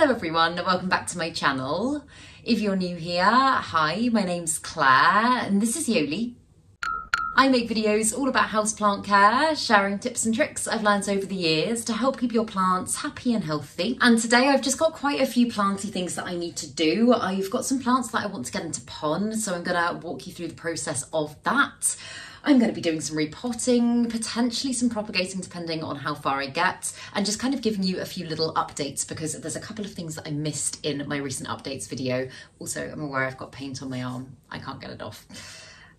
Hello everyone, welcome back to my channel. If you're new here, hi, my name's Claire and this is Joli. I make videos all about houseplant care, sharing tips and tricks I've learned over the years to help keep your plants happy and healthy. And today I've just got quite a few planty things that I need to do. I've got some plants that I want to get into pon, so I'm gonna walk you through the process of that. I'm going to be doing some repotting, potentially some propagating depending on how far I get, and just kind of giving you a few little updates because there's a couple of things that I missed in my recent updates video. Also, I'm aware I've got paint on my arm. I can't get it off.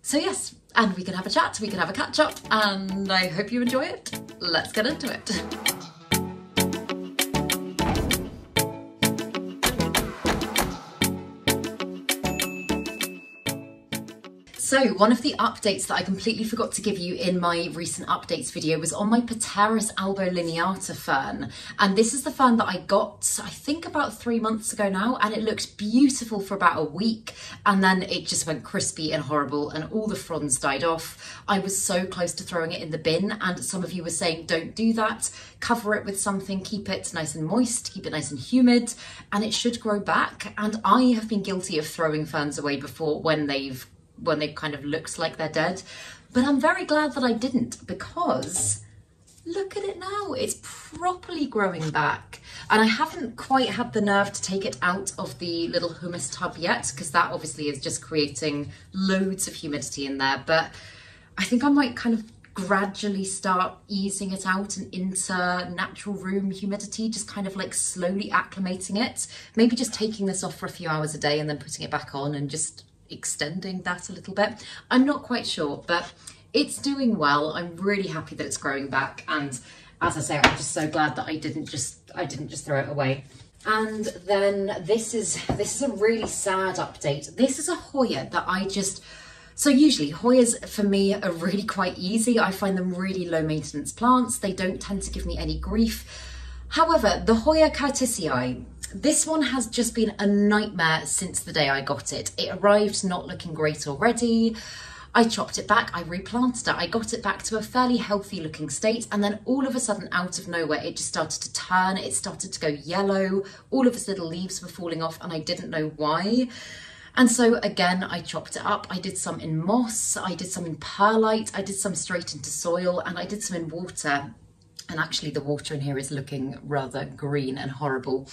So yes, and we can have a chat, we can have a catch up, and I hope you enjoy it. Let's get into it. So one of the updates that I completely forgot to give you in my recent updates video was on my Pteris albolineata fern. And this is the fern that I got, I think about three months ago now, and it looked beautiful for about a week. And then it just went crispy and horrible and all the fronds died off. I was so close to throwing it in the bin and some of you were saying, don't do that. Cover it with something, keep it nice and moist, keep it nice and humid, and it should grow back. And I have been guilty of throwing ferns away before when they've when they kind of looks like they're dead. But I'm very glad that I didn't because look at it now. It's properly growing back. And I haven't quite had the nerve to take it out of the little humus tub yet because that obviously is just creating loads of humidity in there. But I think I might kind of gradually start easing it out and into natural room humidity, just kind of like slowly acclimating it. Maybe just taking this off for a few hours a day and then putting it back on and just extending that a little bit. I'm not quite sure, but it's doing well. I'm really happy that it's growing back. And as I say, I'm just so glad that I didn't just, I didn't just throw it away. And then this is, this is a really sad update. This is a Hoya that I just, so usually Hoyas for me are really quite easy. I find them really low maintenance plants. They don't tend to give me any grief. However, the Hoya curtisii, this one has just been a nightmare since the day I got it. It arrived not looking great already. I chopped it back, I replanted it, I got it back to a fairly healthy looking state and then all of a sudden out of nowhere it just started to turn, it started to go yellow, all of its little leaves were falling off and I didn't know why. And so again, I chopped it up. I did some in moss, I did some in perlite, I did some straight into soil and I did some in water. And actually the water in here is looking rather green and horrible.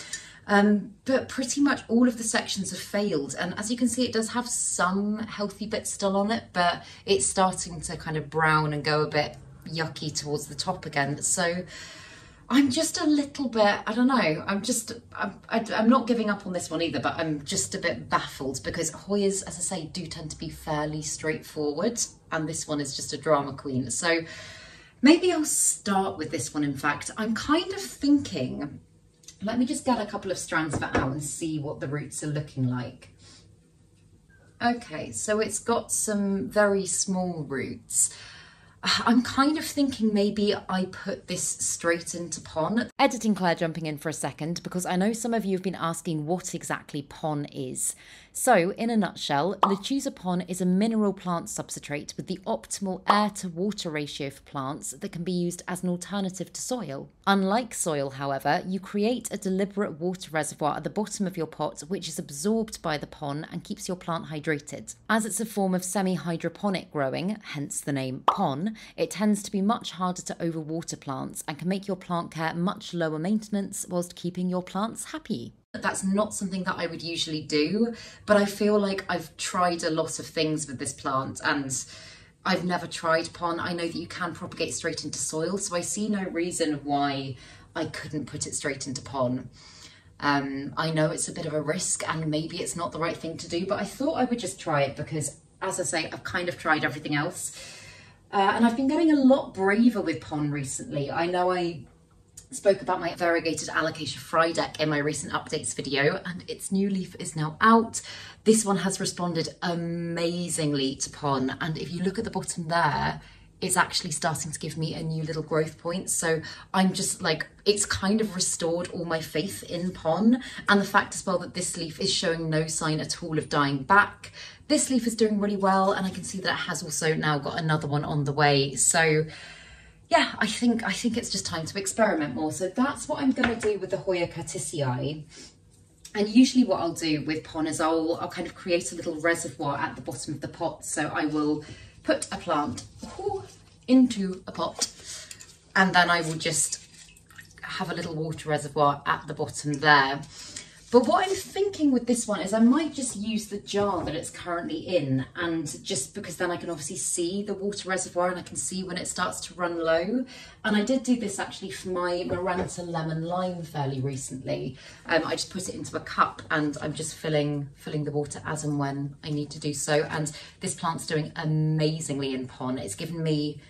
Um, but pretty much all of the sections have failed. And as you can see, it does have some healthy bits still on it, but it's starting to kind of brown and go a bit yucky towards the top again. So I'm just a little bit, I don't know, I'm just, I'm, I, am i am not giving up on this one either, but I'm just a bit baffled because Hoyas, as I say, do tend to be fairly straightforward. And this one is just a drama queen. So maybe I'll start with this one. In fact, I'm kind of thinking let me just get a couple of strands of it out and see what the roots are looking like. Okay, so it's got some very small roots. I'm kind of thinking maybe I put this straight into pon. Editing Claire jumping in for a second because I know some of you have been asking what exactly pon is. So, in a nutshell, Lechuza pon is a mineral plant substrate with the optimal air to water ratio for plants that can be used as an alternative to soil. Unlike soil, however, you create a deliberate water reservoir at the bottom of your pot which is absorbed by the pon and keeps your plant hydrated. As it's a form of semi hydroponic growing, hence the name pon, it tends to be much harder to overwater plants and can make your plant care much lower maintenance whilst keeping your plants happy. That's not something that I would usually do, but I feel like I've tried a lot of things with this plant and I've never tried pon. I know that you can propagate straight into soil, so I see no reason why I couldn't put it straight into pon. Um, I know it's a bit of a risk and maybe it's not the right thing to do, but I thought I would just try it because, as I say, I've kind of tried everything else. Uh, and I've been getting a lot braver with pon recently. I know I spoke about my variegated alocasia frydek in my recent updates video and its new leaf is now out. This one has responded amazingly to pon and if you look at the bottom there, it's actually starting to give me a new little growth point. So I'm just like, it's kind of restored all my faith in pon and the fact as well that this leaf is showing no sign at all of dying back. This leaf is doing really well and I can see that it has also now got another one on the way. So yeah, I think I think it's just time to experiment more. So that's what I'm going to do with the Hoya curtisii. and usually what I'll do with pon is I'll, I'll kind of create a little reservoir at the bottom of the pot. So I will put a plant into a pot and then I will just have a little water reservoir at the bottom there. But what I'm thinking with this one is I might just use the jar that it's currently in and just because then I can obviously see the water reservoir and I can see when it starts to run low. And I did do this actually for my Maranta lemon lime fairly recently. Um, I just put it into a cup and I'm just filling filling the water as and when I need to do so. And this plant's doing amazingly in pon. It's given me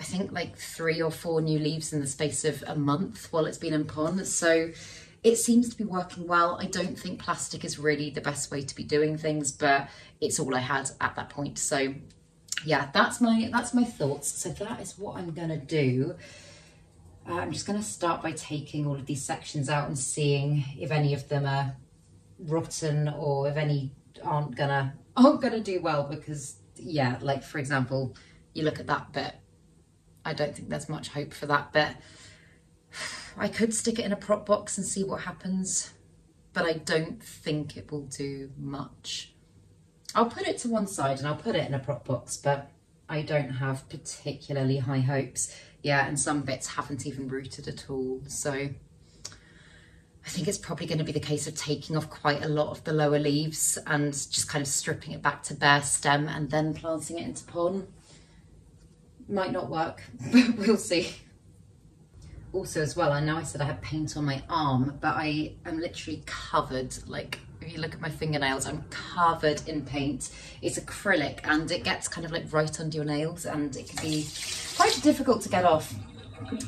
I think like three or four new leaves in the space of a month while it's been in pon. So it seems to be working well. I don't think plastic is really the best way to be doing things, but it's all I had at that point. So yeah, that's my that's my thoughts. So that is what I'm gonna do. Uh, I'm just gonna start by taking all of these sections out and seeing if any of them are rotten or if any aren't gonna aren't gonna do well because yeah, like for example, you look at that bit. I don't think there's much hope for that bit. I could stick it in a prop box and see what happens, but I don't think it will do much. I'll put it to one side and I'll put it in a prop box, but I don't have particularly high hopes. Yeah, and some bits haven't even rooted at all. So I think it's probably going to be the case of taking off quite a lot of the lower leaves and just kind of stripping it back to bare stem and then planting it into pon. Might not work, but we'll see also as well, I know I said I had paint on my arm, but I am literally covered, like if you look at my fingernails, I'm covered in paint. It's acrylic and it gets kind of like right under your nails and it can be quite difficult to get off.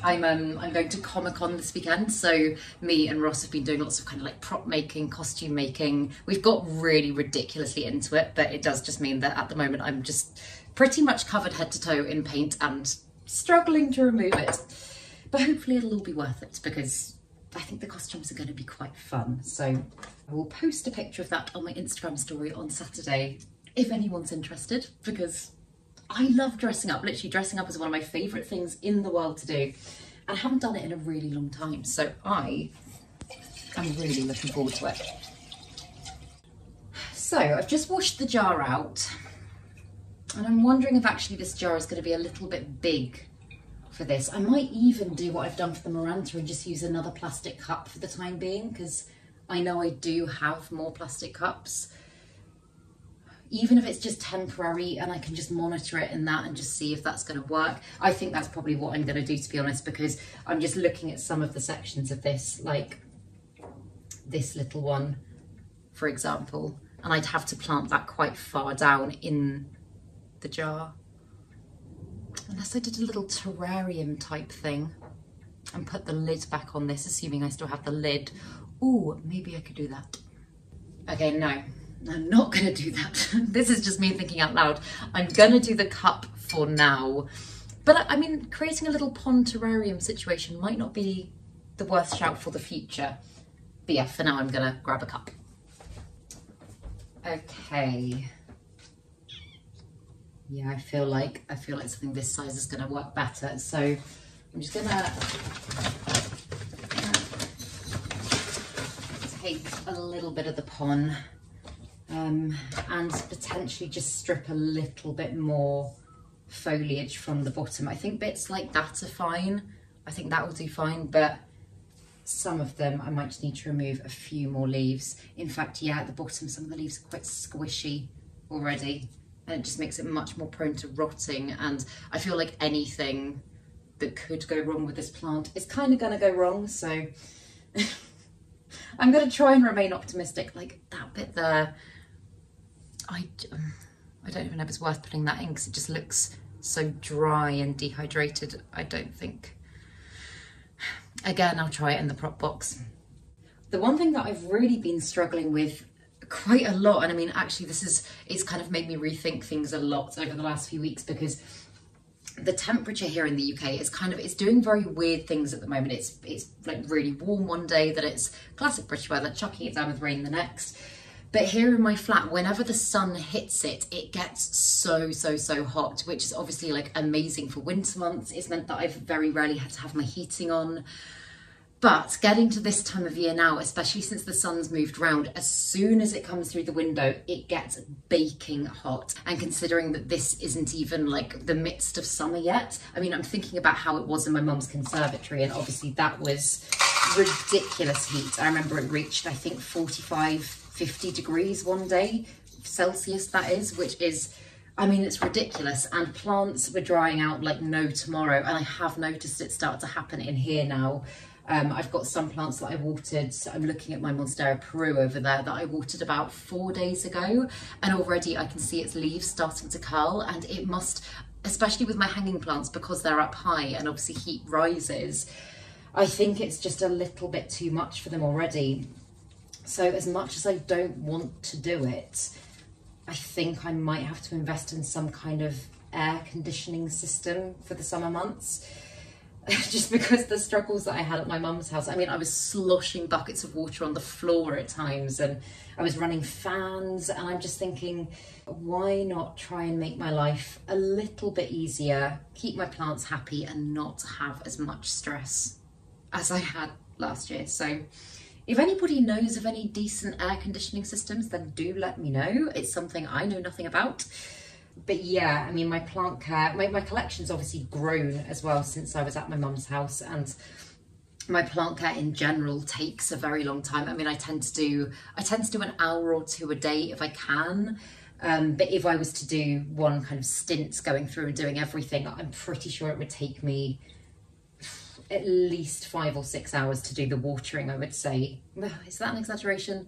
I'm um, I'm going to Comic Con this weekend, so me and Ross have been doing lots of kind of like prop making, costume making. We've got really ridiculously into it, but it does just mean that at the moment I'm just pretty much covered head to toe in paint and struggling to remove it. But hopefully it'll all be worth it because I think the costumes are going to be quite fun. So I will post a picture of that on my Instagram story on Saturday if anyone's interested because I love dressing up. Literally dressing up is one of my favourite things in the world to do. And I haven't done it in a really long time. So I am really looking forward to it. So I've just washed the jar out and I'm wondering if actually this jar is going to be a little bit big for this. I might even do what I've done for the Maranta and just use another plastic cup for the time being because I know I do have more plastic cups. Even if it's just temporary and I can just monitor it in that and just see if that's going to work. I think that's probably what I'm going to do to be honest because I'm just looking at some of the sections of this like this little one for example and I'd have to plant that quite far down in the jar unless I did a little terrarium type thing and put the lid back on this, assuming I still have the lid. Oh, maybe I could do that. Okay, no, I'm not gonna do that. this is just me thinking out loud. I'm gonna do the cup for now. But I mean, creating a little pon terrarium situation might not be the worst shout for the future. But yeah, for now I'm gonna grab a cup. Okay yeah, I feel like I feel like something this size is going to work better. So I'm just going to take a little bit of the pon um, and potentially just strip a little bit more foliage from the bottom. I think bits like that are fine. I think that will do fine, but some of them I might just need to remove a few more leaves. In fact, yeah, at the bottom, some of the leaves are quite squishy already and it just makes it much more prone to rotting. And I feel like anything that could go wrong with this plant is kind of going to go wrong so I'm going to try and remain optimistic. Like that bit there I, um, I don't even know if it's worth putting that in because it just looks so dry and dehydrated. I don't think again I'll try it in the prop box. The one thing that I've really been struggling with quite a lot. And I mean, actually, this is, it's kind of made me rethink things a lot over the last few weeks because the temperature here in the UK is kind of it's doing very weird things at the moment. It's it's like really warm one day, that it's classic British weather, chucking it down with rain the next. But here in my flat, whenever the sun hits it, it gets so, so, so hot, which is obviously like amazing for winter months. It's meant that I've very rarely had to have my heating on. But getting to this time of year now, especially since the sun's moved round, as soon as it comes through the window, it gets baking hot. And considering that this isn't even like the midst of summer yet, I mean, I'm thinking about how it was in my mum's conservatory, and obviously that was ridiculous heat. I remember it reached, I think, 45, 50 degrees one day, Celsius that is, which is I mean, it's ridiculous. And plants were drying out like no tomorrow. And I have noticed it start to happen in here now. Um, I've got some plants that I watered. So I'm looking at my Monstera Peru over there that I watered about four days ago. And already I can see its leaves starting to curl. And it must, especially with my hanging plants, because they're up high and obviously heat rises, I think it's just a little bit too much for them already. So as much as I don't want to do it, I think I might have to invest in some kind of air conditioning system for the summer months. Just because the struggles that I had at my mum's house. I mean, I was sloshing buckets of water on the floor at times and I was running fans and I'm just thinking, why not try and make my life a little bit easier, keep my plants happy and not have as much stress as I had last year. So if anybody knows of any decent air conditioning systems, then do let me know. It's something I know nothing about. But yeah, I mean, my plant care, my, my collection's obviously grown as well since I was at my mum's house and my plant care in general takes a very long time. I mean, I tend to do, I tend to do an hour or two a day if I can. Um, but if I was to do one kind of stint going through and doing everything, I'm pretty sure it would take me at least five or six hours to do the watering, I would say. Is that an exaggeration?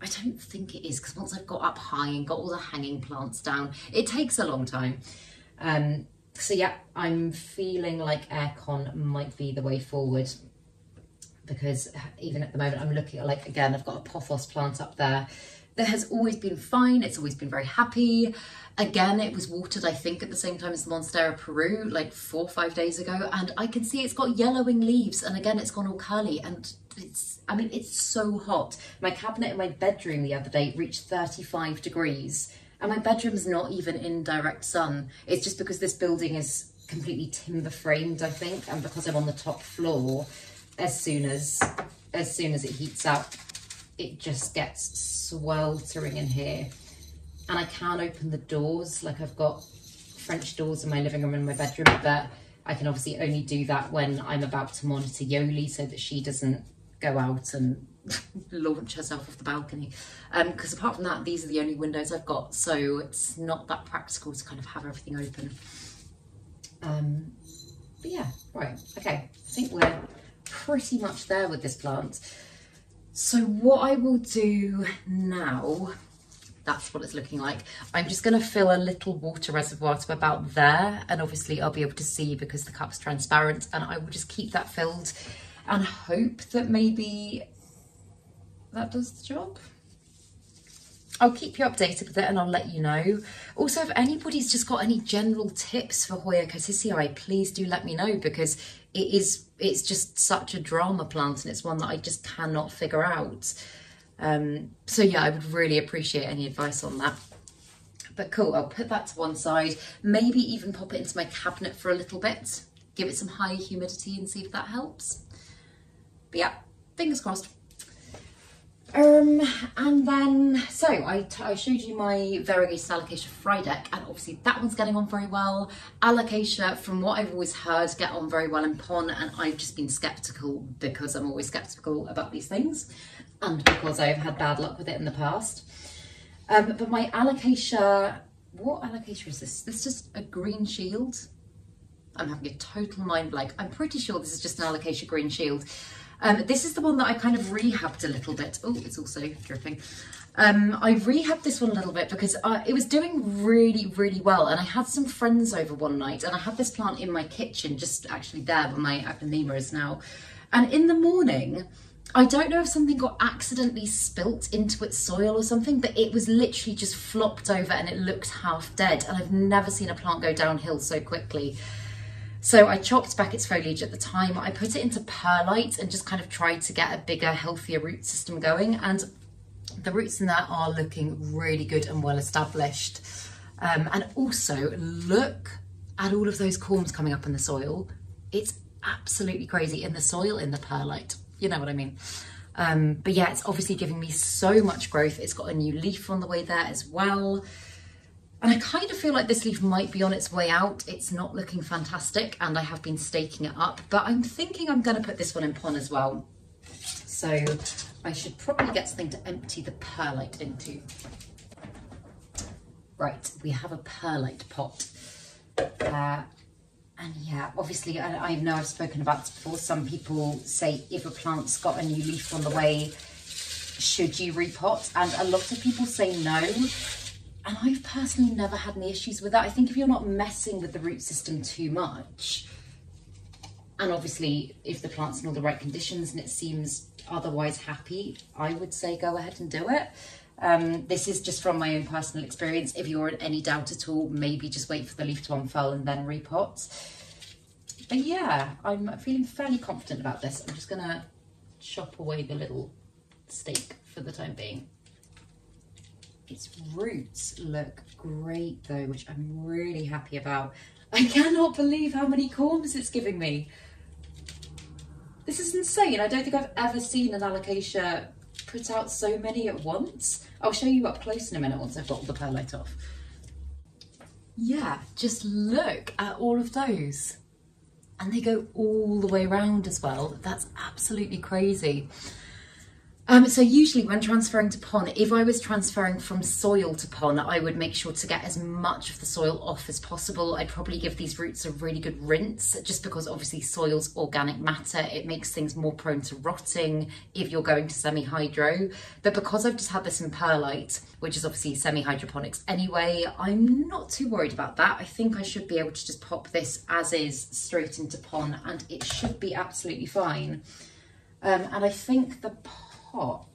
I don't think it is because once I've got up high and got all the hanging plants down, it takes a long time. Um, so yeah, I'm feeling like aircon might be the way forward because even at the moment I'm looking at like, again, I've got a pothos plant up there that has always been fine. It's always been very happy. Again, it was watered, I think, at the same time as the Monstera Peru, like four or five days ago. And I can see it's got yellowing leaves. And again, it's gone all curly. And it's, I mean, it's so hot. My cabinet in my bedroom the other day reached 35 degrees. And my bedroom's not even in direct sun. It's just because this building is completely timber framed, I think. And because I'm on the top floor, as soon as, as soon as it heats up, it just gets sweltering in here and I can't open the doors. Like I've got French doors in my living room and my bedroom, but I can obviously only do that when I'm about to monitor Joli so that she doesn't go out and launch herself off the balcony. Because um, apart from that, these are the only windows I've got, so it's not that practical to kind of have everything open. Um, but yeah, right, okay. I think we're pretty much there with this plant. So what I will do now that's what it's looking like. I'm just going to fill a little water reservoir to about there and obviously I'll be able to see because the cup's transparent and I will just keep that filled and hope that maybe that does the job. I'll keep you updated with it and I'll let you know. Also, if anybody's just got any general tips for Hoya curtisii, please do let me know because it is it's just such a drama plant and it's one that I just cannot figure out. Um, so yeah, I would really appreciate any advice on that. But cool, I'll put that to one side. Maybe even pop it into my cabinet for a little bit. Give it some high humidity and see if that helps. But yeah, fingers crossed. Um, and then, so I, I showed you my variegated alocasia Frydek, and obviously that one's getting on very well. Alocasia, from what I've always heard, get on very well in pon, and I've just been skeptical because I'm always skeptical about these things and because I've had bad luck with it in the past. Um, but my alocasia, what alocasia is this? This is just a green shield. I'm having a total mind blank. I'm pretty sure this is just an alocasia green shield. Um, this is the one that I kind of rehabbed a little bit. Oh, it's also dripping. Um, I rehabbed this one a little bit because uh, it was doing really, really well. And I had some friends over one night and I had this plant in my kitchen, just actually there where my Aglaonema is now. And in the morning, I don't know if something got accidentally spilt into its soil or something, but it was literally just flopped over and it looked half dead. And I've never seen a plant go downhill so quickly. So I chopped back its foliage at the time. I put it into perlite and just kind of tried to get a bigger, healthier root system going. And the roots in there are looking really good and well established. Um, and also look at all of those corms coming up in the soil. It's absolutely crazy in the soil, in the perlite. You know what I mean? Um, but yeah, it's obviously giving me so much growth. It's got a new leaf on the way there as well. And I kind of feel like this leaf might be on its way out. It's not looking fantastic and I have been staking it up, but I'm thinking I'm gonna put this one in pon as well. So I should probably get something to empty the perlite into. Right, we have a perlite pot. Uh, and yeah, obviously, I, I know I've spoken about this before. Some people say if a plant's got a new leaf on the way, should you repot? And a lot of people say no. And I've personally never had any issues with that. I think if you're not messing with the root system too much, and obviously if the plant's in all the right conditions and it seems otherwise happy, I would say go ahead and do it. Um, this is just from my own personal experience. If you're in any doubt at all, maybe just wait for the leaf to unfurl and then repot. But yeah, I'm feeling fairly confident about this. I'm just gonna chop away the little stake for the time being. Its roots look great though, which I'm really happy about. I cannot believe how many corms it's giving me. This is insane. I don't think I've ever seen an alocasia put out so many at once. I'll show you up close in a minute once I've got the perlite off. Yeah, just look at all of those. And they go all the way around as well. That's absolutely crazy. Um, so usually when transferring to pon, if I was transferring from soil to pon, I would make sure to get as much of the soil off as possible. I'd probably give these roots a really good rinse just because obviously soil's organic matter. It makes things more prone to rotting if you're going to semi-hydro. But because I've just had this in perlite, which is obviously semi-hydroponics anyway, I'm not too worried about that. I think I should be able to just pop this as is straight into pon and it should be absolutely fine. Um, and I think the pot.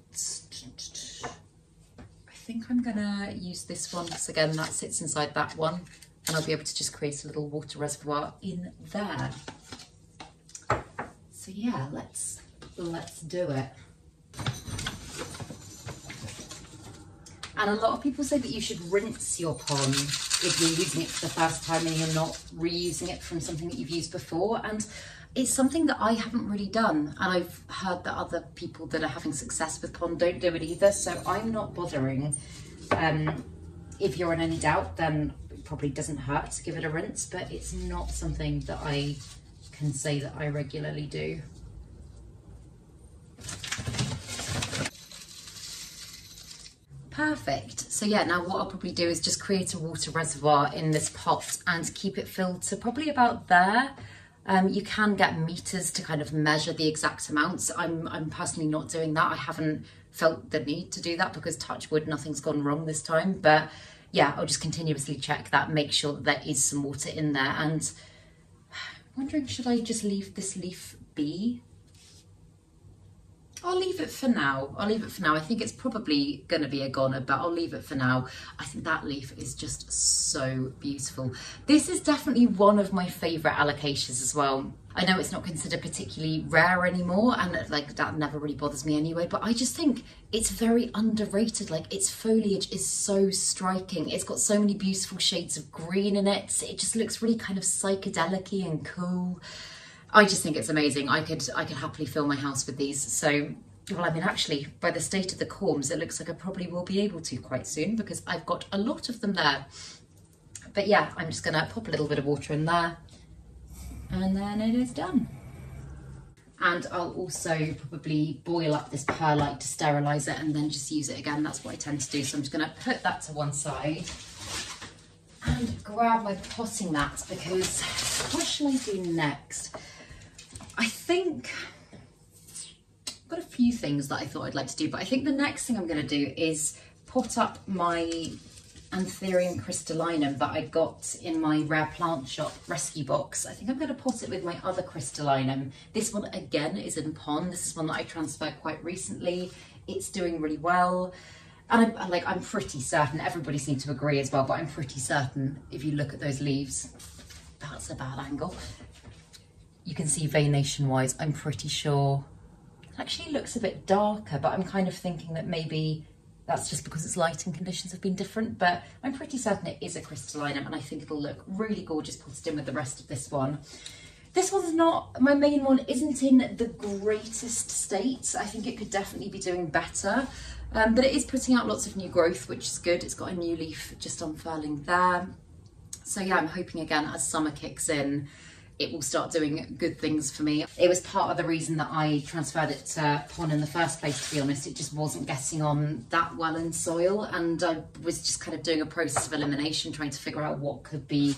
I think I'm gonna use this one because again that sits inside that one and I'll be able to just create a little water reservoir in there. So yeah, let's let's do it. And a lot of people say that you should rinse your pon if you're using it for the first time and you're not reusing it from something that you've used before. And it's something that I haven't really done. And I've heard that other people that are having success with Pon don't do it either. So I'm not bothering. Um, if you're in any doubt, then it probably doesn't hurt to give it a rinse, but it's not something that I can say that I regularly do. Perfect. So yeah, now what I'll probably do is just create a water reservoir in this pot and keep it filled to probably about there. Um, you can get meters to kind of measure the exact amounts. I'm, I'm personally not doing that. I haven't felt the need to do that because touch wood, nothing's gone wrong this time. But yeah, I'll just continuously check that, make sure that there is some water in there. And I'm wondering, should I just leave this leaf be? I'll leave it for now. I'll leave it for now. I think it's probably going to be a goner, but I'll leave it for now. I think that leaf is just so beautiful. This is definitely one of my favourite alocasias as well. I know it's not considered particularly rare anymore and like that never really bothers me anyway, but I just think it's very underrated. Like its foliage is so striking. It's got so many beautiful shades of green in it. It just looks really kind of psychedelic and cool. I just think it's amazing. I could I could happily fill my house with these. So, well, I mean, actually, by the state of the corms, it looks like I probably will be able to quite soon because I've got a lot of them there. But yeah, I'm just gonna pop a little bit of water in there and then it is done. And I'll also probably boil up this perlite to sterilise it and then just use it again. That's what I tend to do. So I'm just gonna put that to one side and grab my potting mat because what shall I do next? I think I've got a few things that I thought I'd like to do, but I think the next thing I'm going to do is pot up my Anthurium crystallinum that I got in my rare plant shop rescue box. I think I'm going to pot it with my other crystallinum. This one again is in pon. This is one that I transferred quite recently. It's doing really well. And I'm like, I'm pretty certain, everybody seems to agree as well, but I'm pretty certain if you look at those leaves, that's a bad angle you can see veination wise, I'm pretty sure it actually looks a bit darker, but I'm kind of thinking that maybe that's just because its lighting conditions have been different, but I'm pretty certain it is a crystallinum and I think it'll look really gorgeous put in with the rest of this one. This one's not, my main one isn't in the greatest state. I think it could definitely be doing better. Um, but it is putting out lots of new growth, which is good. It's got a new leaf just unfurling there. So yeah, I'm hoping again as summer kicks in, it will start doing good things for me. It was part of the reason that I transferred it to Pon in the first place, to be honest. It just wasn't getting on that well in soil and I was just kind of doing a process of elimination, trying to figure out what could be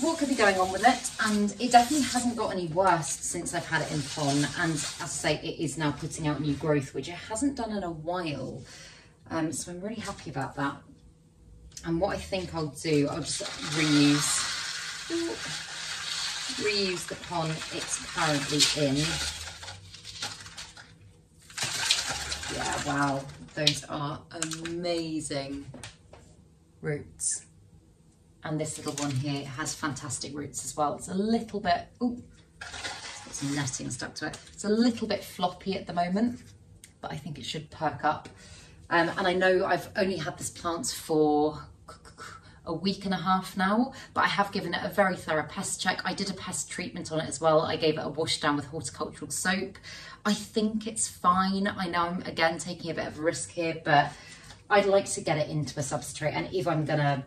what could be going on with it. And it definitely hasn't got any worse since I've had it in Pon and as I say it is now putting out new growth which it hasn't done in a while. Um, so I'm really happy about that. And what I think I'll do I'll just reuse. Ooh, reuse the Pon it's currently in yeah wow those are amazing roots and this little one here has fantastic roots as well. It's a little bit, oh, it's got some netting stuck to it. It's a little bit floppy at the moment, but I think it should perk up. Um, and I know I've only had this plant for a week and a half now, but I have given it a very thorough pest check. I did a pest treatment on it as well. I gave it a wash down with horticultural soap. I think it's fine. I know I'm again taking a bit of a risk here, but I'd like to get it into a substrate. And if I'm gonna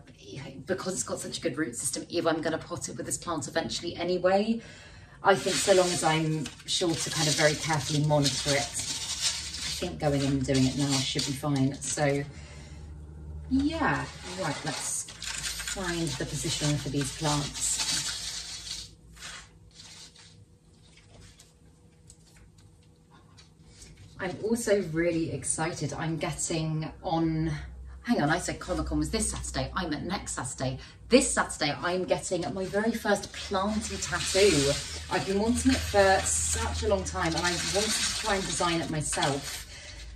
because it's got such a good root system, if I'm to pot it with this plant eventually anyway, I think so long as I'm sure to kind of very carefully monitor it, I think going in and doing it now should be fine. So yeah, right, let's find the position for these plants. I'm also really excited. I'm getting on hang on, I said Comic-Con was this Saturday. I meant next Saturday. This Saturday, I'm getting my very first planty tattoo. I've been wanting it for such a long time and I wanted to try and design it myself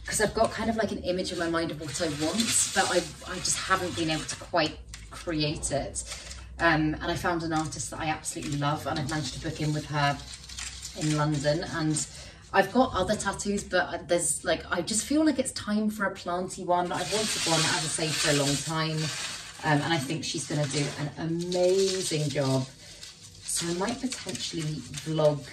because I've got kind of like an image in my mind of what I want, but I, I just haven't been able to quite create it. Um, and I found an artist that I absolutely love and I've managed to book in with her in London and I've got other tattoos, but there's like, I just feel like it's time for a planty one. I've wanted one, as I say, for a long time. Um, and I think she's going to do an amazing job. So I might potentially vlog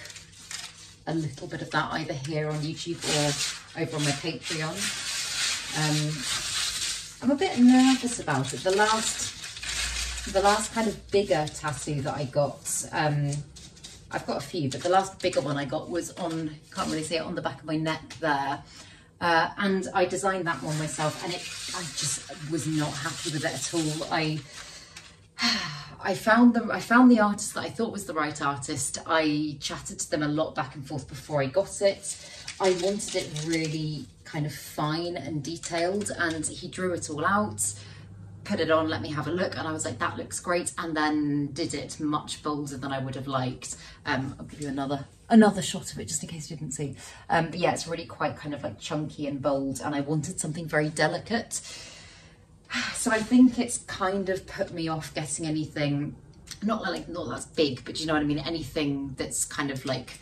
a little bit of that either here on YouTube or over on my Patreon. Um, I'm a bit nervous about it. The last, the last kind of bigger tattoo that I got, um, I've got a few, but the last bigger one I got was on, can't really see it, on the back of my neck there. Uh, and I designed that one myself and it, I just was not happy with it at all. I, I found the I found the artist that I thought was the right artist. I chatted to them a lot back and forth before I got it. I wanted it really kind of fine and detailed and he drew it all out put it on, let me have a look. And I was like, that looks great. And then did it much bolder than I would have liked. Um, I'll give you another another shot of it just in case you didn't see. Um, but yeah, it's really quite kind of like chunky and bold and I wanted something very delicate. So I think it's kind of put me off getting anything, not like, not that's big, but you know what I mean? Anything that's kind of like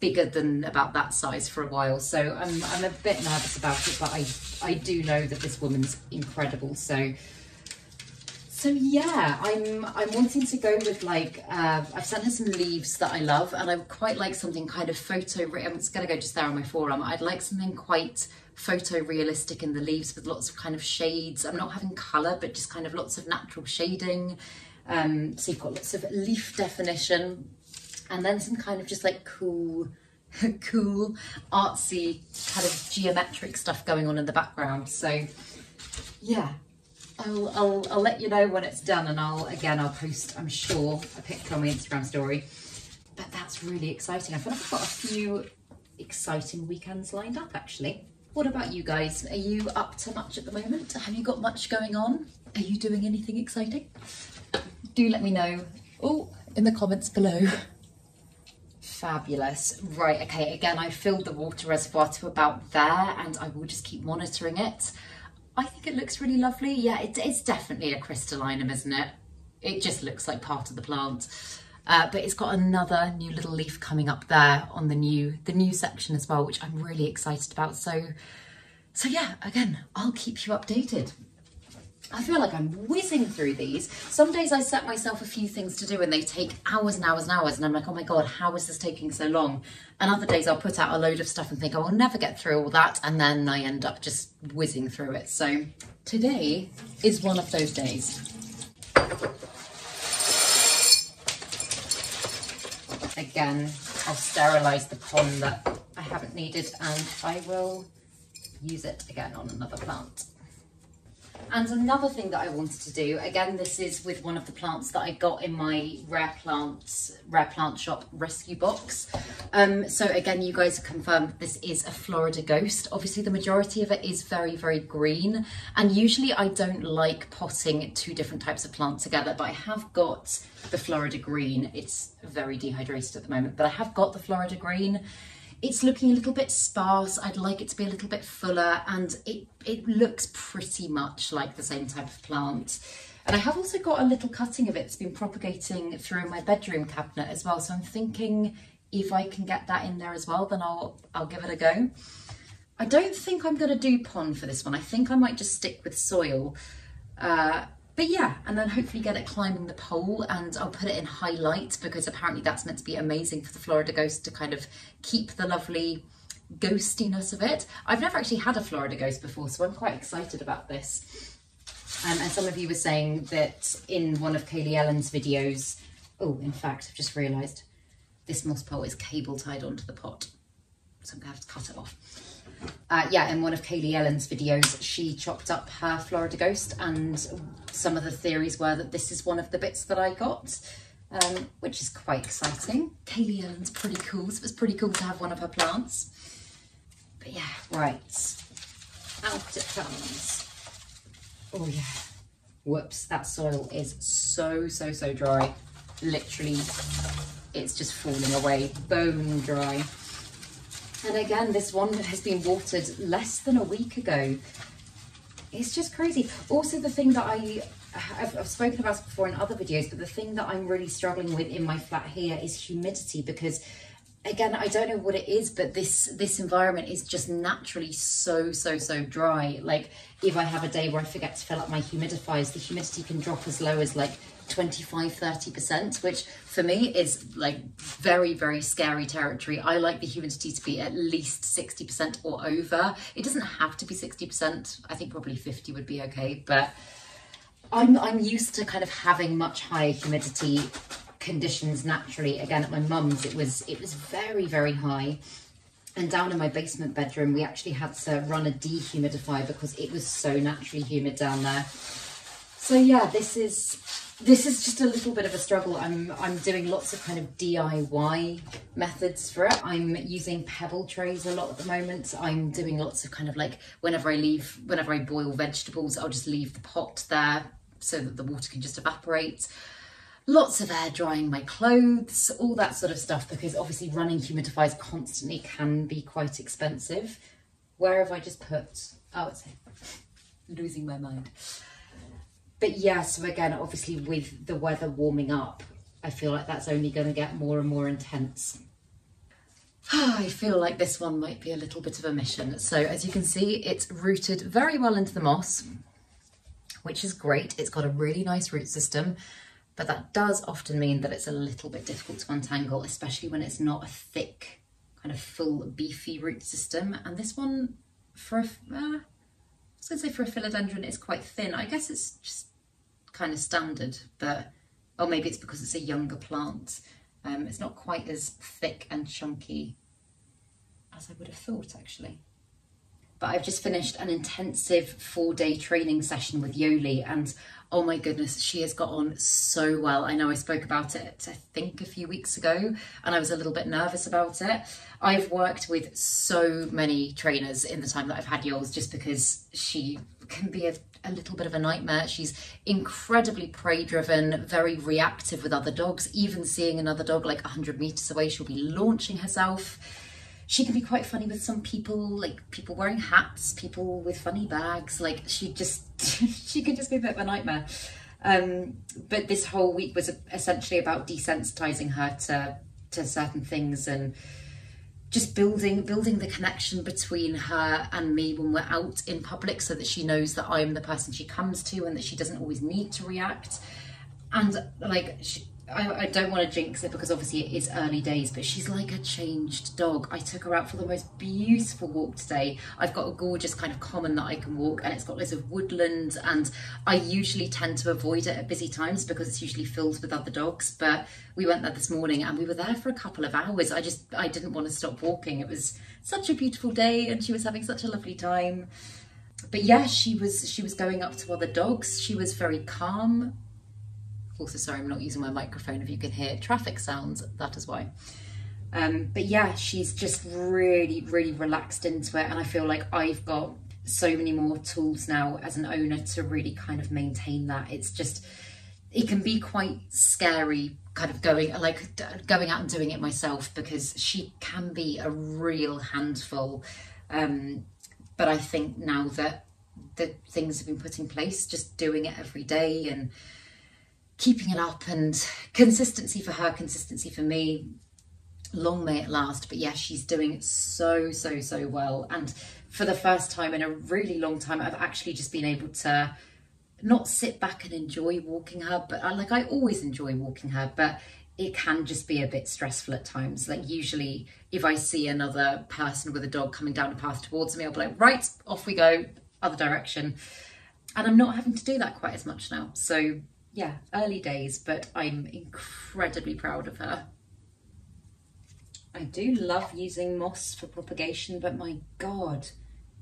bigger than about that size for a while. So I'm, I'm a bit nervous about it, but I, I do know that this woman's incredible. So so yeah, I'm I'm wanting to go with like uh, I've sent her some leaves that I love, and I quite like something kind of photo. I'm just gonna go just there on my forearm. I'd like something quite photo realistic in the leaves with lots of kind of shades. I'm not having colour, but just kind of lots of natural shading. Um, so you've got lots of leaf definition, and then some kind of just like cool, cool, artsy kind of geometric stuff going on in the background. So yeah, I'll, I'll, I'll let you know when it's done and I'll, again, I'll post, I'm sure, a picture on my Instagram story. But that's really exciting. I feel like I've got a few exciting weekends lined up actually. What about you guys? Are you up to much at the moment? Have you got much going on? Are you doing anything exciting? Do let me know. Oh, in the comments below. Fabulous. Right, okay, again, I filled the water reservoir to about there and I will just keep monitoring it. I think it looks really lovely. Yeah, it, it's definitely a crystallinum, isn't it? It just looks like part of the plant. Uh, but it's got another new little leaf coming up there on the new the new section as well, which I'm really excited about. So, so yeah, again, I'll keep you updated. I feel like I'm whizzing through these. Some days I set myself a few things to do and they take hours and hours and hours and I'm like, oh my God, how is this taking so long? And other days I'll put out a load of stuff and think, oh, I'll never get through all that. And then I end up just whizzing through it. So today is one of those days. Again, I'll sterilise the pon that I haven't needed and I will use it again on another plant. And another thing that I wanted to do, again, this is with one of the plants that I got in my rare plants, rare plant shop rescue box. Um, so again, you guys confirmed this is a Florida Ghost. Obviously the majority of it is very, very green. And usually I don't like potting two different types of plants together, but I have got the Florida Green. It's very dehydrated at the moment, but I have got the Florida Green. It's looking a little bit sparse. I'd like it to be a little bit fuller and it, it looks pretty much like the same type of plant. And I have also got a little cutting of it that's been propagating through my bedroom cabinet as well. So I'm thinking if I can get that in there as well, then I'll, I'll give it a go. I don't think I'm going to do pon for this one. I think I might just stick with soil. Uh, but yeah, and then hopefully get it climbing the pole and I'll put it in highlight because apparently that's meant to be amazing for the Florida ghost to kind of keep the lovely ghostiness of it. I've never actually had a Florida ghost before, so I'm quite excited about this. Um, and some of you were saying that in one of Kaylee Ellen's videos, oh, in fact, I've just realised this moss pole is cable tied onto the pot. So I'm gonna have to cut it off. Uh, yeah, in one of Kaylee Ellen's videos, she chopped up her Florida Ghost and some of the theories were that this is one of the bits that I got, um, which is quite exciting. Kaylee Ellen's pretty cool, so it was pretty cool to have one of her plants. But yeah, right, out it comes. Oh yeah, whoops, that soil is so, so, so dry. Literally, it's just falling away, bone dry. And again, this one has been watered less than a week ago. It's just crazy. Also, the thing that I, I've, I've spoken about before in other videos, but the thing that I'm really struggling with in my flat here is humidity because again i don't know what it is but this this environment is just naturally so so so dry like if i have a day where i forget to fill up my humidifiers the humidity can drop as low as like 25 30 percent which for me is like very very scary territory. I like the humidity to be at least 60 percent or over. It doesn't have to be 60 percent. I think probably 50 would be okay but i'm i'm used to kind of having much higher humidity conditions naturally. Again at my mum's it was it was very very high. And down in my basement bedroom we actually had to run a dehumidifier because it was so naturally humid down there. So yeah this is this is just a little bit of a struggle i'm i'm doing lots of kind of diy methods for it i'm using pebble trays a lot at the moment i'm doing lots of kind of like whenever i leave whenever i boil vegetables i'll just leave the pot there so that the water can just evaporate lots of air drying my clothes, all that sort of stuff, because obviously running humidifiers constantly can be quite expensive. Where have I just put? Oh, it's here losing my mind. But yeah, so again, obviously with the weather warming up, I feel like that's only going to get more and more intense. I feel like this one might be a little bit of a mission. So as you can see, it's rooted very well into the moss, which is great. It's got a really nice root system but that does often mean that it's a little bit difficult to untangle, especially when it's not a thick, kind of full beefy root system. And this one, for a, uh, I was going to say for a philodendron, it's quite thin. I guess it's just kind of standard, but, or maybe it's because it's a younger plant. Um, it's not quite as thick and chunky as I would have thought, actually but I've just finished an intensive four day training session with Joli and oh my goodness, she has got on so well. I know I spoke about it, I think, a few weeks ago, and I was a little bit nervous about it. I've worked with so many trainers in the time that I've had Yols just because she can be a, a little bit of a nightmare. She's incredibly prey driven, very reactive with other dogs. Even seeing another dog like 100 meters away, she'll be launching herself she can be quite funny with some people, like people wearing hats, people with funny bags. Like she just, she can just be a bit of a nightmare. Um, but this whole week was essentially about desensitizing her to to certain things and just building building the connection between her and me when we're out in public so that she knows that I'm the person she comes to and that she doesn't always need to react and like she, I, I, don't want to jinx it because obviously it is early days, but she's like a changed dog. I took her out for the most beautiful walk today. I've got a gorgeous kind of common that I can walk, and it's got loads of woodland. And I usually tend to avoid it at busy times because it's usually filled with other dogs. But we went there this morning and we were there for a couple of hours. I just I didn't want to stop walking. It was such a beautiful day, and she was having such a lovely time. But yeah, she was she was going up to other dogs. She was very calm also sorry I'm not using my microphone. If you can hear traffic sounds that is why. Um, but yeah she's just really really relaxed into it. And I feel like I've got so many more tools now as an owner to really kind of maintain that. It's just it can be quite scary kind of going like going out and doing it myself because she can be a real handful. Um, but I think now that the things have been put in place just doing it every day and keeping it up and consistency for her, consistency for me. Long may it last. But yeah, she's doing so, so, so well. And for the first time in a really long time, I've actually just been able to not sit back and enjoy walking her, but I, like I always enjoy walking her, but it can just be a bit stressful at times. Like usually if I see another person with a dog coming down a path towards me, I'll be like, right, off we go, other direction. And I'm not having to do that quite as much now. So yeah, early days, but I'm incredibly proud of her. I do love using moss for propagation, but my God,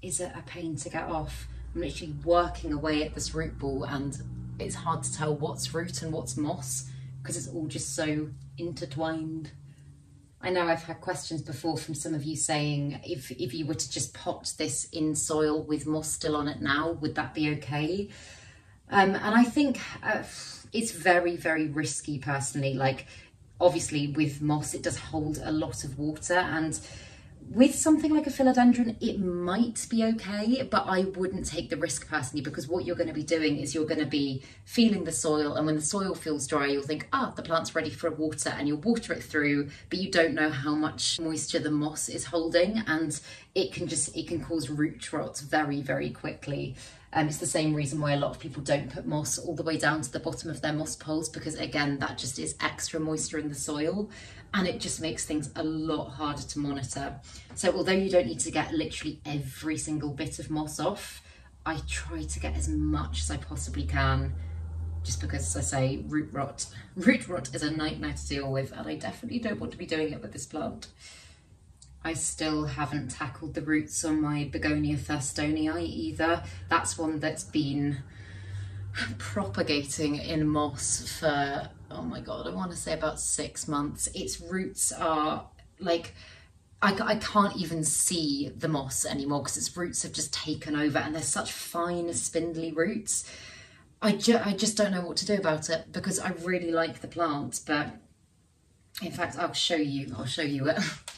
is it a pain to get off. I'm literally working away at this root ball and it's hard to tell what's root and what's moss because it's all just so intertwined. I know I've had questions before from some of you saying if, if you were to just pot this in soil with moss still on it now, would that be okay? Um, and I think uh, it's very, very risky personally. Like, obviously, with moss, it does hold a lot of water. And with something like a philodendron, it might be okay, but I wouldn't take the risk personally because what you're going to be doing is you're going to be feeling the soil. And when the soil feels dry, you'll think, ah, the plant's ready for water, and you'll water it through, but you don't know how much moisture the moss is holding. And it can just, it can cause root rot very, very quickly. Um, it's the same reason why a lot of people don't put moss all the way down to the bottom of their moss poles because again, that just is extra moisture in the soil and it just makes things a lot harder to monitor. So although you don't need to get literally every single bit of moss off, I try to get as much as I possibly can just because as I say root rot root rot is a nightmare to deal with and I definitely don't want to be doing it with this plant. I still haven't tackled the roots on my Begonia thurstonii either. That's one that's been propagating in moss for, oh my God, I want to say about six months. Its roots are like, I, I can't even see the moss anymore because its roots have just taken over and they're such fine spindly roots. I, ju I just don't know what to do about it because I really like the plant, but in fact, I'll show you, I'll show you it.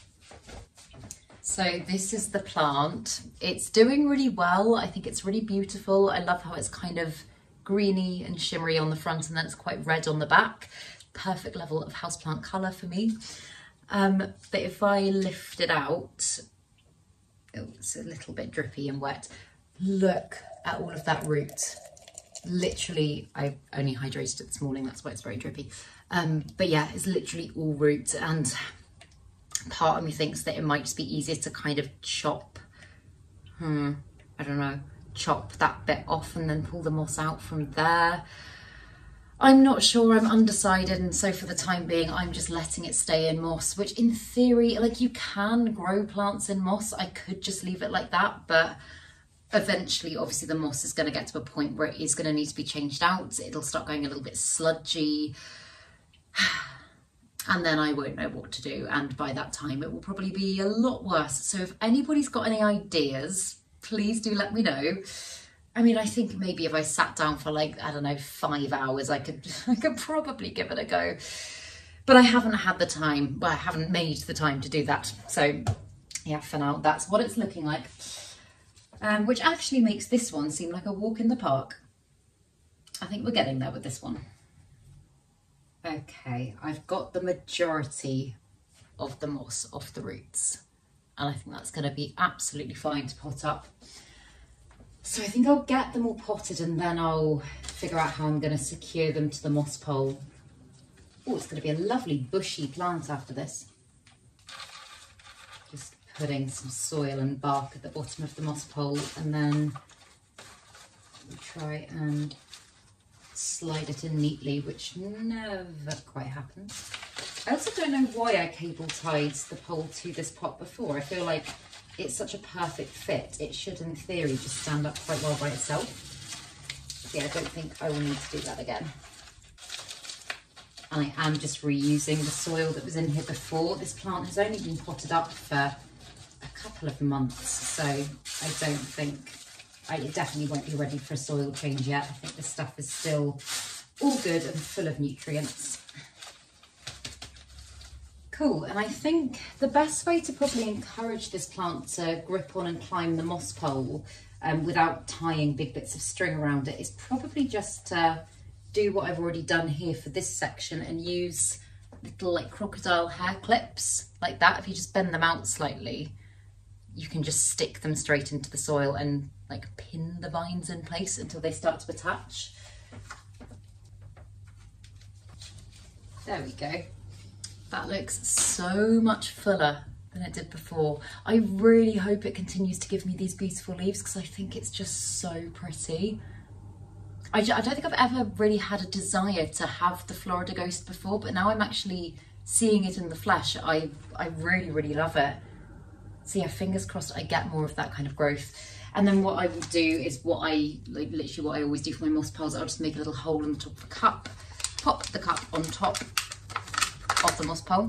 So this is the plant. It's doing really well. I think it's really beautiful. I love how it's kind of greeny and shimmery on the front and then it's quite red on the back. Perfect level of houseplant colour for me. Um, but if I lift it out, oh, it's a little bit drippy and wet. Look at all of that root. Literally, I only hydrated it this morning, that's why it's very drippy. Um, but yeah, it's literally all root and part of me thinks that it might just be easier to kind of chop, hmm, I don't know, chop that bit off and then pull the moss out from there. I'm not sure, I'm undecided, and so for the time being, I'm just letting it stay in moss, which in theory, like you can grow plants in moss. I could just leave it like that, but eventually, obviously, the moss is going to get to a point where it is going to need to be changed out. It'll start going a little bit sludgy and then I won't know what to do. And by that time, it will probably be a lot worse. So if anybody's got any ideas, please do let me know. I mean, I think maybe if I sat down for like, I don't know, five hours, I could, I could probably give it a go. But I haven't had the time, well, I haven't made the time to do that. So yeah, for now, that's what it's looking like. Um, which actually makes this one seem like a walk in the park. I think we're getting there with this one. Okay, I've got the majority of the moss off the roots. and I think that's going to be absolutely fine to pot up. So I think I'll get them all potted and then I'll figure out how I'm going to secure them to the moss pole. Oh, it's going to be a lovely bushy plant after this. Just putting some soil and bark at the bottom of the moss pole and then try and slide it in neatly, which never quite happens. I also don't know why I cable tied the pole to this pot before. I feel like it's such a perfect fit. It should, in theory, just stand up quite well by itself. Yeah, I don't think I will need to do that again. And I am just reusing the soil that was in here before. This plant has only been potted up for a couple of months, so I don't think, I definitely won't be ready for a soil change yet. I think this stuff is still all good and full of nutrients. Cool, and I think the best way to probably encourage this plant to grip on and climb the moss pole um, without tying big bits of string around it is probably just to do what I've already done here for this section and use little like crocodile hair clips like that. If you just bend them out slightly, you can just stick them straight into the soil and like pin the vines in place until they start to attach. There we go. That looks so much fuller than it did before. I really hope it continues to give me these beautiful leaves because I think it's just so pretty. I, I don't think I've ever really had a desire to have the Florida Ghost before, but now I'm actually seeing it in the flesh. I, I really, really love it. So yeah, fingers crossed I get more of that kind of growth. And then what I will do is what I, like literally what I always do for my moss piles, I'll just make a little hole in the top of the cup, pop the cup on top of the moss pole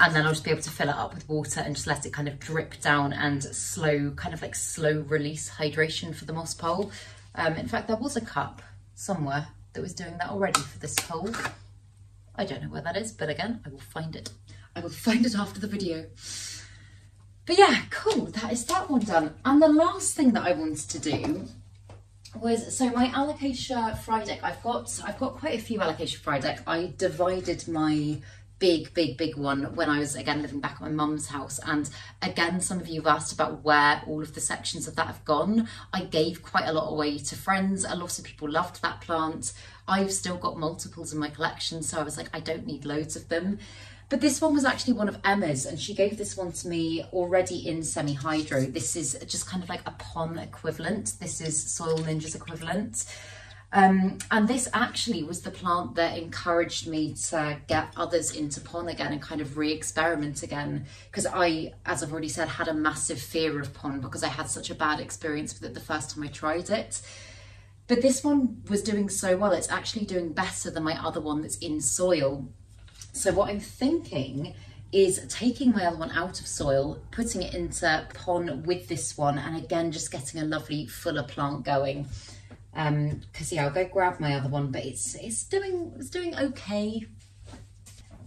and then I'll just be able to fill it up with water and just let it kind of drip down and slow, kind of like slow release hydration for the moss pole. Um, in fact, there was a cup somewhere that was doing that already for this pole. I don't know where that is, but again, I will find it. I will find it after the video. But yeah, cool, that is that one done. And the last thing that I wanted to do was so my alocasia frydek i've got i've got quite a few alocasia frydek i divided my big big big one when i was again living back at my mum's house. And again some of you have asked about where all of the sections of that have gone. I gave quite a lot away to friends. A lot of people loved that plant. I've still got multiples in my collection so i was like i don't need loads of them but this one was actually one of Emma's and she gave this one to me already in semi-hydro. This is just kind of like a pon equivalent. This is Soil Ninja's equivalent. Um, and this actually was the plant that encouraged me to get others into pon again and kind of re-experiment again. Because I, as I've already said, had a massive fear of pon because I had such a bad experience with it the first time I tried it. But this one was doing so well, it's actually doing better than my other one that's in soil. So what I'm thinking is taking my other one out of soil, putting it into pon with this one, and again, just getting a lovely fuller plant going. Um, cause yeah, I'll go grab my other one, but it's, it's doing, it's doing okay.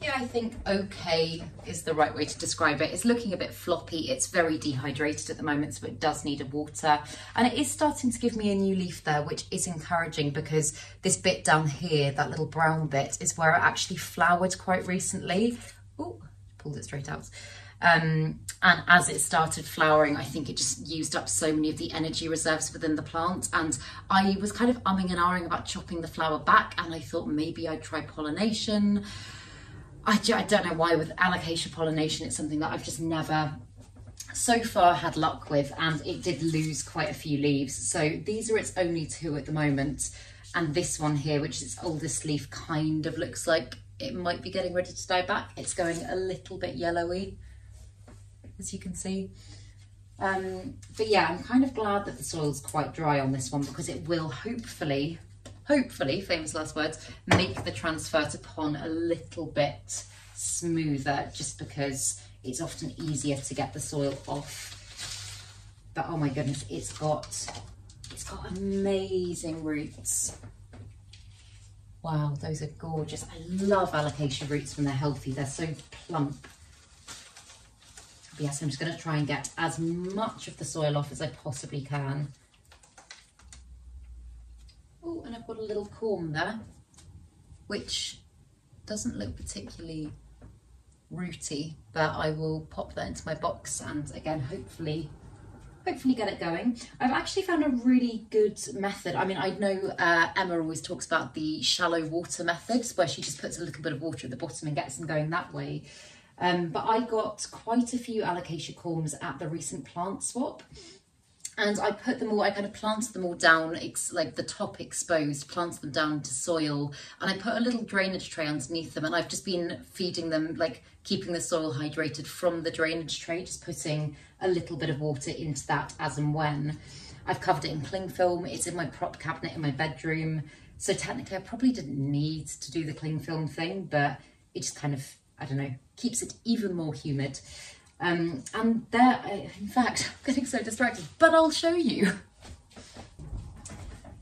Yeah, I think okay is the right way to describe it. It's looking a bit floppy. It's very dehydrated at the moment, so it does need a water. And it is starting to give me a new leaf there, which is encouraging because this bit down here, that little brown bit, is where it actually flowered quite recently. Oh, pulled it straight out. Um, and as it started flowering, I think it just used up so many of the energy reserves within the plant. And I was kind of umming and ahhing about chopping the flower back, and I thought maybe I'd try pollination. I, I don't know why with alocasia pollination, it's something that I've just never so far had luck with and it did lose quite a few leaves. So these are its only two at the moment. And this one here, which is its oldest leaf, kind of looks like it might be getting ready to die back. It's going a little bit yellowy, as you can see. Um, but yeah, I'm kind of glad that the soil's quite dry on this one because it will hopefully hopefully, famous last words, make the transfer to pon a little bit smoother just because it's often easier to get the soil off. But oh my goodness, it's got, it's got amazing roots. Wow, those are gorgeous. I love alocasia roots when they're healthy. They're so plump. Yes, I'm just going to try and get as much of the soil off as I possibly can. Oh, and I've got a little corm there, which doesn't look particularly rooty, but I will pop that into my box and again, hopefully hopefully get it going. I've actually found a really good method. I mean, I know uh, Emma always talks about the shallow water methods where she just puts a little bit of water at the bottom and gets them going that way. Um, but I got quite a few alocasia corms at the recent plant swap and I put them all, I kind of planted them all down, like the top exposed, planted them down to soil, and I put a little drainage tray underneath them, and I've just been feeding them, like keeping the soil hydrated from the drainage tray, just putting a little bit of water into that as and when. I've covered it in cling film, it's in my prop cabinet in my bedroom, so technically I probably didn't need to do the cling film thing, but it just kind of, I don't know, keeps it even more humid. Um, and there, in fact, I'm getting so distracted, but I'll show you.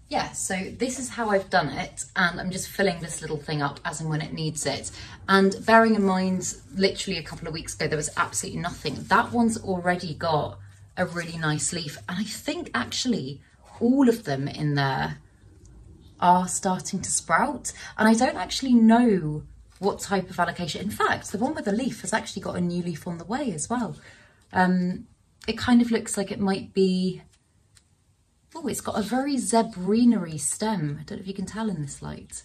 Yeah, so this is how I've done it, and I'm just filling this little thing up as and when it needs it. And bearing in mind, literally a couple of weeks ago, there was absolutely nothing. That one's already got a really nice leaf, and I think actually all of them in there are starting to sprout. And I don't actually know what type of alocasia. In fact, the one with the leaf has actually got a new leaf on the way as well. Um, it kind of looks like it might be, oh, it's got a very zebrinary stem. I don't know if you can tell in this light.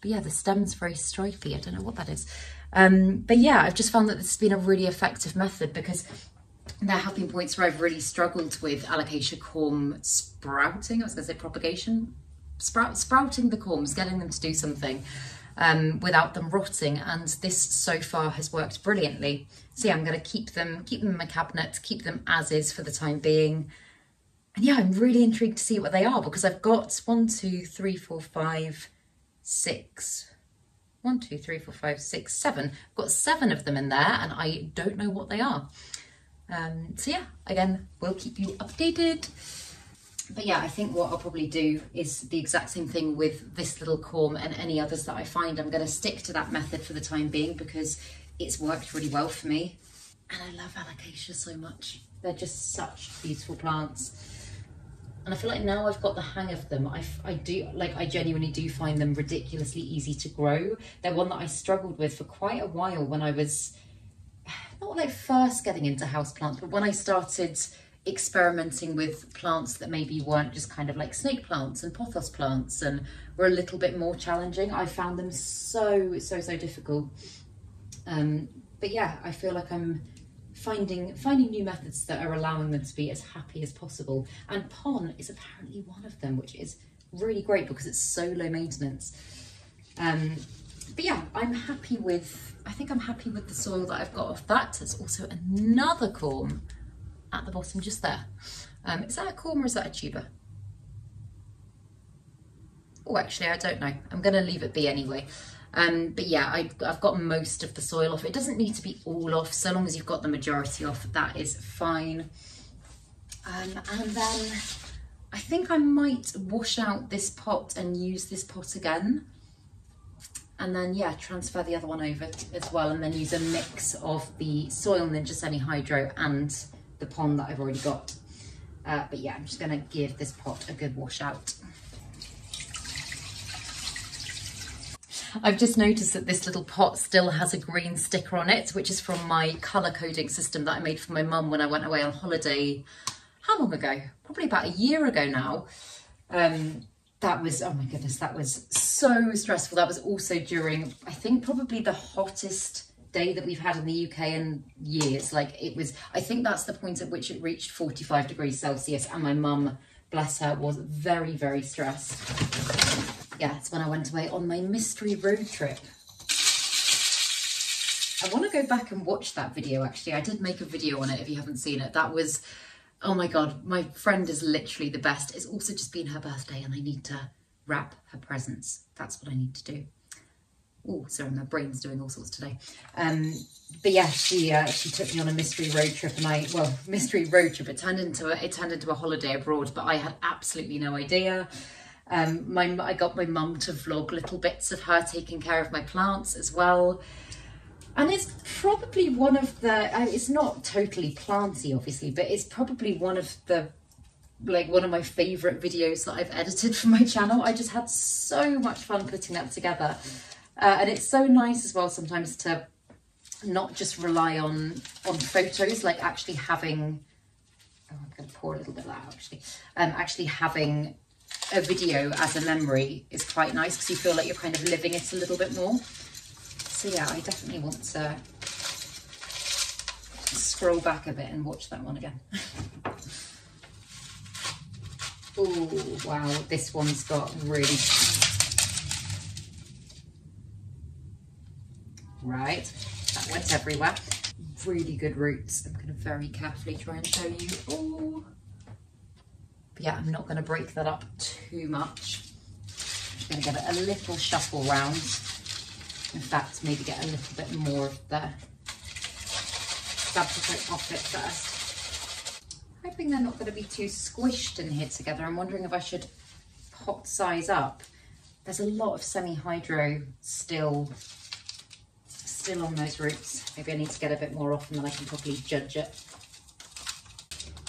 But yeah, the stem's very stripy. I don't know what that is. Um, but yeah, I've just found that this has been a really effective method because there have been points where I've really struggled with alocasia corm sprouting. I was going to say propagation. Sprout, sprouting the corms, getting them to do something um, without them rotting. And this so far has worked brilliantly. So yeah, I'm going to keep them, keep them in my cabinet, keep them as is for the time being. And yeah, I'm really intrigued to see what they are because I've got one, two, three, four, five, six, one, two, three, four, five, six, seven. I've got seven of them in there and I don't know what they are. Um, so yeah, again, we'll keep you updated but yeah, I think what I'll probably do is the exact same thing with this little corm and any others that I find. I'm going to stick to that method for the time being because it's worked really well for me. And I love alocasia so much. They're just such beautiful plants. And I feel like now I've got the hang of them. I, I do, like, I genuinely do find them ridiculously easy to grow. They're one that I struggled with for quite a while when I was, not like first getting into houseplants, but when I started experimenting with plants that maybe weren't just kind of like snake plants and pothos plants and were a little bit more challenging. I found them so, so, so difficult. Um, but yeah, I feel like I'm finding finding new methods that are allowing them to be as happy as possible. And pon is apparently one of them, which is really great because it's so low maintenance. Um, but yeah, I'm happy with, I think I'm happy with the soil that I've got off that. There's also another corm at the bottom just there. Um, is that a corm or is that a tuber? Oh, actually, I don't know. I'm going to leave it be anyway. Um, but yeah, I, have got most of the soil off. It doesn't need to be all off, so long as you've got the majority off, that is fine. Um, and then I think I might wash out this pot and use this pot again. And then, yeah, transfer the other one over as well, and then use a mix of the Soil Ninja Semi Hydro and the pon that I've already got. Uh, but yeah, I'm just gonna give this pot a good wash out. I've just noticed that this little pot still has a green sticker on it, which is from my colour coding system that I made for my mum when I went away on holiday. How long ago? Probably about a year ago now. Um, that was, oh my goodness, that was so stressful. That was also during, I think probably the hottest day that we've had in the UK in years. Like it was, I think that's the point at which it reached 45 degrees Celsius and my mum, bless her, was very, very stressed. Yeah, it's when I went away on my mystery road trip. I want to go back and watch that video actually. I did make a video on it if you haven't seen it. That was, oh my God, my friend is literally the best. It's also just been her birthday and I need to wrap her presents. That's what I need to do oh sorry my brain's doing all sorts today um but yeah she uh, she took me on a mystery road trip and i well mystery road trip it turned into a, it turned into a holiday abroad but i had absolutely no idea um my i got my mum to vlog little bits of her taking care of my plants as well and it's probably one of the uh, it's not totally planty obviously but it's probably one of the like one of my favorite videos that I've edited for my channel. I just had so much fun putting that together. Uh, and it's so nice as well sometimes to not just rely on on photos, like actually having, oh, I'm going to pour a little bit that actually, um, actually having a video as a memory is quite nice because you feel like you're kind of living it a little bit more. So yeah, I definitely want to scroll back a bit and watch that one again. oh, wow, this one's got really... Right, that went everywhere. Really good roots. I'm going to very carefully try and show you. Oh, but yeah, I'm not going to break that up too much. I'm going to give it a little shuffle round. In fact, maybe get a little bit more of the fabric off it first. Hoping they're not going to be too squished in here together. I'm wondering if I should pot size up. There's a lot of semi-hydro still still on those roots. Maybe I need to get a bit more off and then I can probably judge it.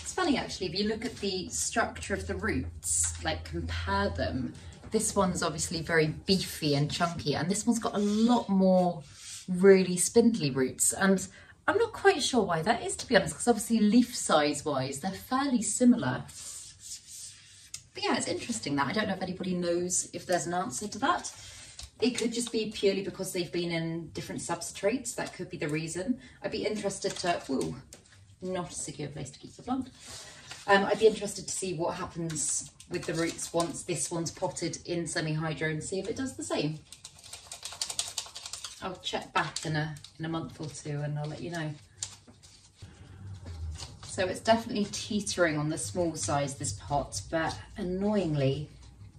It's funny actually, if you look at the structure of the roots, like compare them, this one's obviously very beefy and chunky and this one's got a lot more really spindly roots and I'm not quite sure why that is to be honest because obviously leaf size wise they're fairly similar. But yeah, it's interesting that. I don't know if anybody knows if there's an answer to that. It could just be purely because they've been in different substrates. That could be the reason. I'd be interested to, ooh, not a secure place to keep the plant. Um, I'd be interested to see what happens with the roots once this one's potted in semi-hydro and see if it does the same. I'll check back in a, in a month or two and I'll let you know. So it's definitely teetering on the small size, this pot, but annoyingly,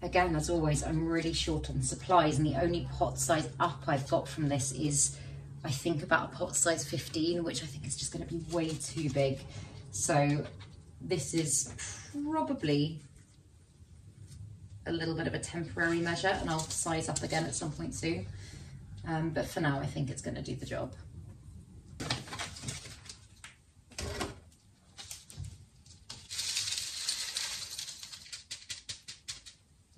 again, as always, I'm really short on supplies and the only pot size up I've got from this is, I think about a pot size 15, which I think is just gonna be way too big. So this is probably a little bit of a temporary measure and I'll size up again at some point soon. Um, but for now, I think it's gonna do the job.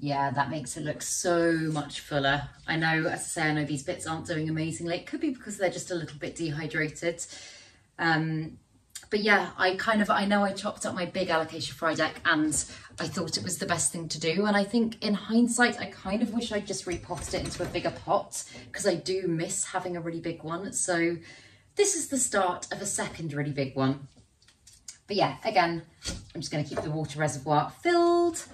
Yeah, that makes it look so much fuller. I know, as I say, I know these bits aren't doing amazingly. It could be because they're just a little bit dehydrated. Um, but yeah, I kind of, I know I chopped up my big Alocasia Frydek and I thought it was the best thing to do. And I think in hindsight, I kind of wish I'd just repotted it into a bigger pot because I do miss having a really big one. So this is the start of a second really big one. But yeah, again, I'm just going to keep the water reservoir filled.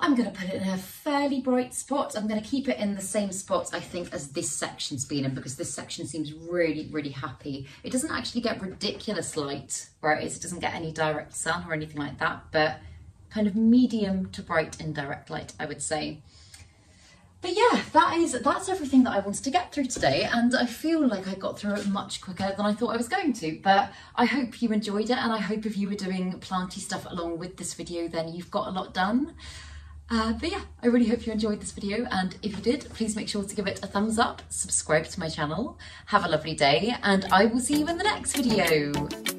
I'm going to put it in a fairly bright spot. I'm going to keep it in the same spot, I think, as this section's been in because this section seems really, really happy. It doesn't actually get ridiculous light where it is. It doesn't get any direct sun or anything like that, but kind of medium to bright indirect light, I would say. But yeah, that is that's everything that I wanted to get through today and I feel like I got through it much quicker than I thought I was going to but I hope you enjoyed it and I hope if you were doing planty stuff along with this video then you've got a lot done. Uh, but yeah, I really hope you enjoyed this video and if you did, please make sure to give it a thumbs up, subscribe to my channel, have a lovely day and I will see you in the next video.